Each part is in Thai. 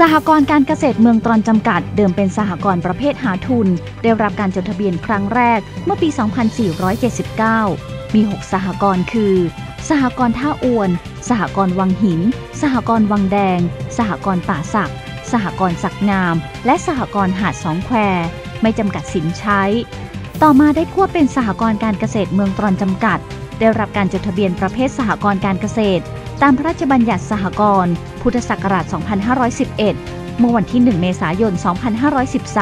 สหกรณ์การเกษตรเมืองตรอนจำกัด เดิมเป็นสหกรณ์ประเภทหาทุน ได้รับการจดทะเบียนครั้งแรกเมื่อปี 2479 มี 6 สหกรณ์คือ สหกรณ์ท่าอวน สหกรณ์วังหิน สหกรณ์วังแดง สหกรณ์ป่าสัก สหกรณ์สักงาม และสหกรณ์หาดสองแคว ไม่จำกัดสินใช้ ต่อมาได้ควบเป็นสหกรณ์การเกษตรเมืองตรอนจำกัด ได้รับการจดทะเบียนประเภทสหกรณ์การเกษตร ตามพระราชบัญญัติสหกรณ์พุทธศักราช 2511 เมื่อวันที่ 1 เมษายน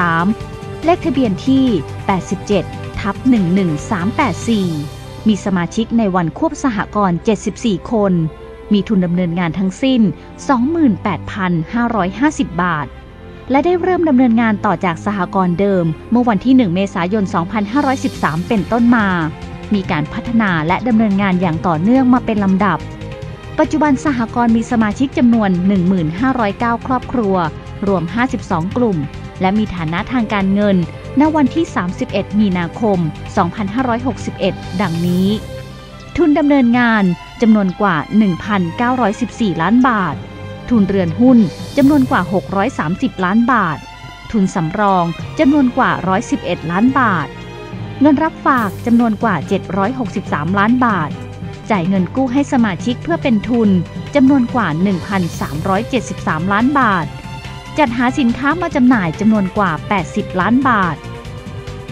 2513 เลขทะเบียนที่ 87 ทับ 11384 มีสมาชิกในวันควบสหกรณ์ 74 คน มีทุนดำเนินงานทั้งสิ้น 28,550 บาท และได้เริ่มดำเนินงานต่อจากสหกรณ์เดิม เมื่อวันที่ 1 เมษายน 2513 เป็นต้นมา มีการพัฒนาและดำเนินงานอย่างต่อเนื่องมาเป็นลำดับ ปัจจุบันสหกรณ์มีสมาชิกจำนวน 1509 ครอบครัว รวม 52 กลุ่ม และมีฐานะทางการเงิน ณ วันที่ 31 มีนาคม 2561 ดังนี้ ทุนดำเนินงานจำนวนกว่า 1,914 ล้านบาท ทุนเรือนหุ้นจำนวนกว่า 630 ล้านบาท ทุนสำรองจำนวนกว่า 111 ล้านบาท เงินรับฝากจำนวนกว่า 763 ล้านบาท จ่ายเงินกู้ให้สมาชิกเพื่อเป็นทุนจำนวนกว่า 1,373 ล้านบาท จัดหาสินค้ามาจำหน่ายจำนวนกว่า 80 ล้านบาท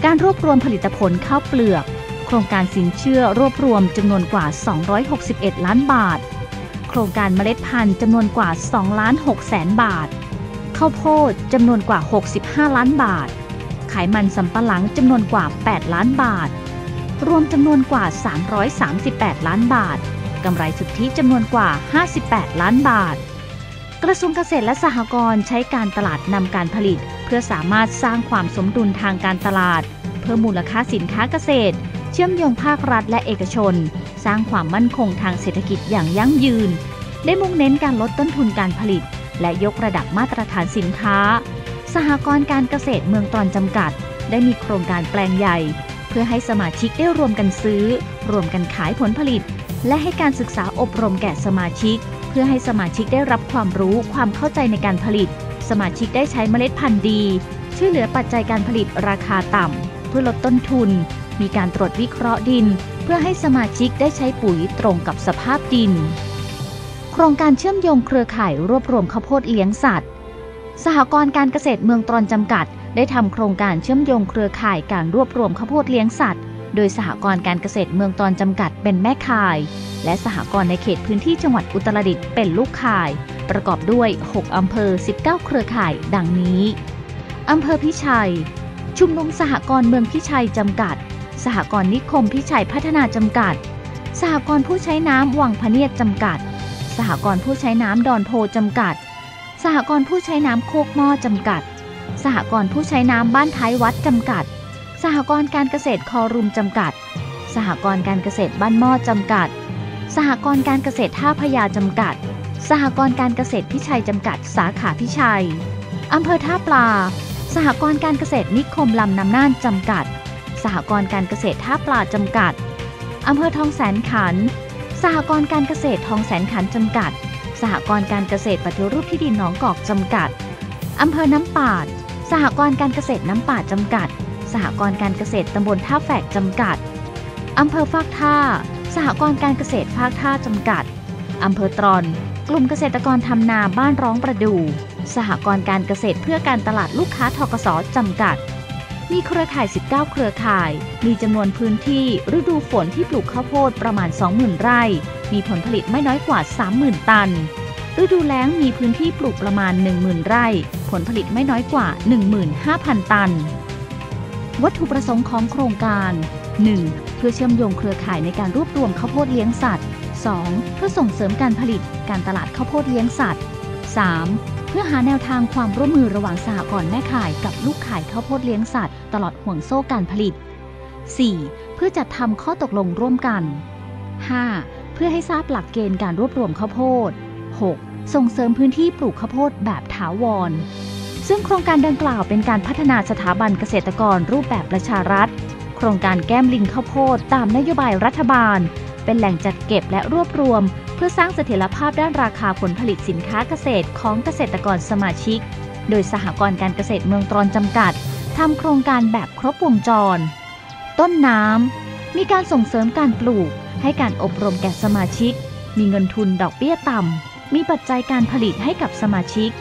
การรวบรวมผลิตผลข้าวเปลือก โครงการสินเชื่อรวบรวมจำนวนกว่า 261 ล้านบาท โครงการเมล็ดพันธุ์จำนวนกว่า2ล้าน6แสนบาท ข้าวโพดจำนวนกว่า 65 ล้านบาท ขายมันสำปะหลังจำนวนกว่า 8 ล้านบาท รวมจำนวนกว่า 338 ล้านบาท กำไรสุทธิจำนวนกว่า 58 ล้านบาท กระทรวงเกษตรและสหกรณ์ใช้การตลาดนำการผลิต เพื่อสามารถสร้างความสมดุลทางการตลาด เพิ่มมูลค่าสินค้าเกษตร เชื่อมโยงภาครัฐและเอกชน สร้างความมั่นคงทางเศรษฐกิจอย่างยั่งยืน ได้มุ่งเน้นการลดต้นทุนการผลิต และยกระดับมาตรฐานสินค้า สหกรณ์การเกษตรเมืองตรอนจำกัด ได้มีโครงการแปลงใหญ่ เพื่อให้สมาชิกได้รวมกันซื้อ รวมกันขายผลผลิต และให้การศึกษาอบรมแก่สมาชิก เพื่อให้สมาชิกได้รับความรู้ความเข้าใจในการผลิต สมาชิกได้ใช้เมล็ดพันธุ์ดี ช่วยเหลือปัจจัยการผลิตราคาต่ำ เพื่อลดต้นทุน มีการตรวจวิเคราะห์ดิน เพื่อให้สมาชิกได้ใช้ปุ๋ยตรงกับสภาพดิน โครงการเชื่อมโยงเครือข่ายรวบรวมข้าวโพดเลี้ยงสัตว์ สหกรณ์การเกษตรเมืองตรอนจำกัด ได้ทำโครงการเชื่อมโยงเครือข่ายการรวบรวมข้าวโพดเลี้ยงสัตว์ โดยสหกรณ์การเกษตรเมืองตอนจำกัดเป็นแม่ข่าย และสหกรณ์ในเขตพื้นที่จังหวัดอุตรดิตถ์เป็นลูกข่าย ประกอบด้วย 6 อำเภอ 19 เครือข่าย ดังนี้อำเภอพิชัย ชุมนุมสหกรณ์เมืองพิชัยจำกัด สหกรณ์นิคมพิชัยพัฒนาจำกัด สหกรณ์ผู้ใช้น้ำวังพเนียดจำกัด สหกรณ์ผู้ใช้น้ำดอนโพจำกัด สหกรณ์ผู้ใช้น้ำโคกหม้อจำกัด สหกรณ์ผู้ใช้น้ำบ้านท้ายวัดจำกัด สหกรณ์การเกษตรคอรุมจำกัด สหกรณ์การเกษตรบ้านหม้อจำกัด สหกรณ์การเกษตรท่าพยาจำกัด สหกรณ์การเกษตรพิชัยจำกัด สาขาพิชัยอำเภอท่าปลา สหกรณ์การเกษตรนิคมลำน้ำน่านจำกัด สหกรณ์การเกษตรท่าปลาจำกัดอำเภอทองแสนขัน สหกรณ์การเกษตรทองแสนขันจำกัด สหกรณ์การเกษตรปฏิรูปที่ดินหนองกอกจำกัดอำเภอน้ำปาด สหกรณ์การเกษตรน้ำป่าจำกัด สหกรณ์การเกษตรตำบลท่าแฝกจำกัด อำเภอฟากท่า สหกรณ์การเกษตรฟากท่าจำกัด อำเภอตรอน กลุ่มเกษตรกรทำนาบ้านร้องประดูสหกรณ์การเกษตรเพื่อการตลาดลูกค้าทกสจำกัด มีเครือข่าย 19 เครือข่าย มีจำนวนพื้นที่ฤดูฝนที่ปลูกข้าวโพดประมาณ 20,000 ไร่ มีผลผลิตไม่น้อยกว่า 30,000 ตัน ฤดูแล้งมีพื้นที่ปลูกประมาณ 10,000 ไร่ ผลผลิตไม่น้อยกว่า 15,000 ตัน วัตถุประสงค์ของโครงการ 1. เพื่อเชื่อมโยงเครือข่ายในการรวบรวมข้าวโพดเลี้ยงสัตว์ 2. เพื่อส่งเสริมการผลิตการตลาดข้าวโพดเลี้ยงสัตว์ 3. เพื่อหาแนวทางความร่วมมือระหว่างสหกรณ์แม่ข่ายกับลูกข่ายข้าวโพดเลี้ยงสัตว์ ตลอดห่วงโซ่การผลิต 4. เพื่อจัดทำข้อตกลงร่วมกัน 5. เพื่อให้ทราบหลักเกณฑ์การรวบรวมข้าวโพด 6. ส่งเสริมพื้นที่ปลูกข้าวโพดแบบถาวร ซึ่งโครงการดังกล่าวเป็นการพัฒนาสถาบันเกษตรกรรูปแบบประชารัฐ โครงการแก้มลิงข้าวโพดตามนโยบายรัฐบาล เป็นแหล่งจัดเก็บและรวบรวม เพื่อสร้างเสถียรภาพด้านราคาผลผลิตสินค้าเกษตรของเกษตรกรสมาชิก โดยสหกรณ์การเกษตรเมืองตรอนจำกัดทำโครงการแบบครบวงจร ต้นน้ำมีการส่งเสริมการปลูก ให้การอบรมแก่สมาชิก มีเงินทุนดอกเบี้ยต่ำมีปัจจัยการผลิตให้กับสมาชิก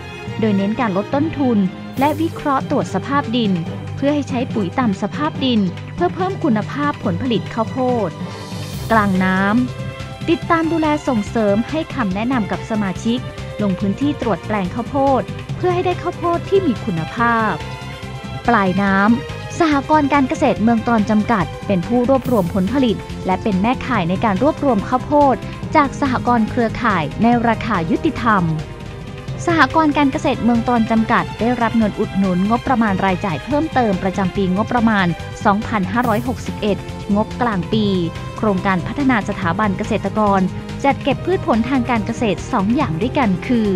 โดยเน้นการลดต้นทุน และวิเคราะห์ตรวจสภาพดิน เพื่อให้ใช้ปุ๋ยตามสภาพดิน เพื่อเพิ่มคุณภาพผลผลิตข้าวโพด กลางน้ำติดตามดูแลส่งเสริมให้คำแนะนำกับสมาชิก ลงพื้นที่ตรวจแปลงข้าวโพด เพื่อให้ได้ข้าวโพดที่มีคุณภาพ ปลายน้ำสหกรณ์การเกษตรเมืองตอนจำกัด เป็นผู้รวบรวมผลผลิต และเป็นแม่ข่ายในการรวบรวมข้าวโพด จากสหกรณ์เครือข่ายในราคายุติธรรม สหกรณ์การเกษตรเมืองตอนจำกัด ได้รับเงินอุดหนุนงบประมาณรายจ่ายเพิ่มเติมประจำปีงบประมาณ 2561 งบกลางปี โครงการพัฒนาสถาบันเกษตรกร จัดเก็บพืชผลทางการเกษตร 2 อย่างด้วยกันคือ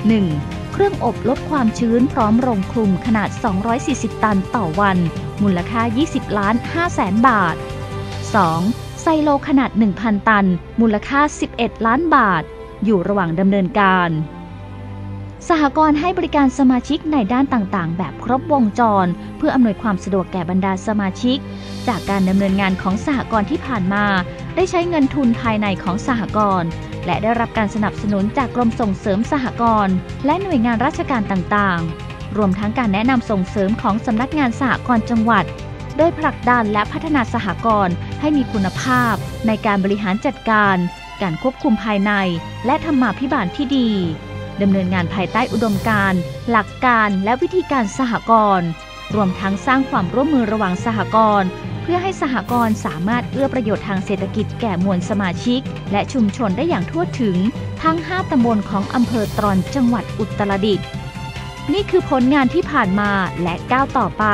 1. เครื่องอบลดความชื้นพร้อมโรงคลุมขนาด 240 ตันต่อวัน มูลค่า 20 ล้าน5แสนบาท 2. ไซโลขนาด 1,000 ตัน มูลค่า 11 ล้านบาท อยู่ระหว่างดำเนินการ สหกรณ์ให้บริการสมาชิกในด้านต่างๆ แบบครบวงจร เพื่ออำนวยความสะดวกแก่บรรดาสมาชิก จากการดำเนินงานของสหกรณ์ที่ผ่านมา ได้ใช้เงินทุนภายในของสหกรณ์และได้รับการสนับสนุนจากกรมส่งเสริมสหกรณ์และหน่วยงานราชการต่างๆ รวมทั้งการแนะนำส่งเสริมของสำนักงานสหกรณ์จังหวัด โดยผลักดันและพัฒนาสหกรณ์ให้มีคุณภาพ ในการบริหารจัดการ การควบคุมภายใน และธรรมาภิบาลที่ดี ดำเนินงานภายใต้อุดมการณ์หลักการและวิธีการสหกรณ์รวมทั้งสร้างความร่วมมือระหว่างสหกรณ์เพื่อให้สหกรณ์สามารถเอื้อประโยชน์ทางเศรษฐกิจแก่มวลสมาชิก และชุมชนได้อย่างทั่วถึง ทั้ง 5ตำบลของอำเภอตรอนจังหวัดอุตรดิตถ์นี่คือผลงานที่ผ่านมาและก้าวต่อไป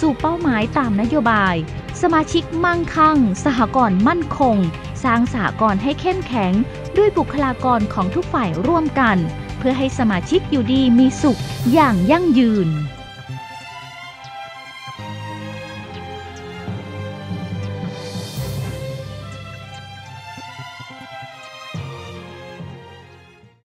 สู่เป้าหมายตามนโยบาย สมาชิกมั่งคั่ง สหกรณ์มั่นคง สร้างสหกรณ์ให้เข้มแข็ง ด้วยบุคลากรของทุกฝ่ายร่วมกัน พื่อให้สมาชิกอยู่ดีมีสุขอย่างยั่งยืน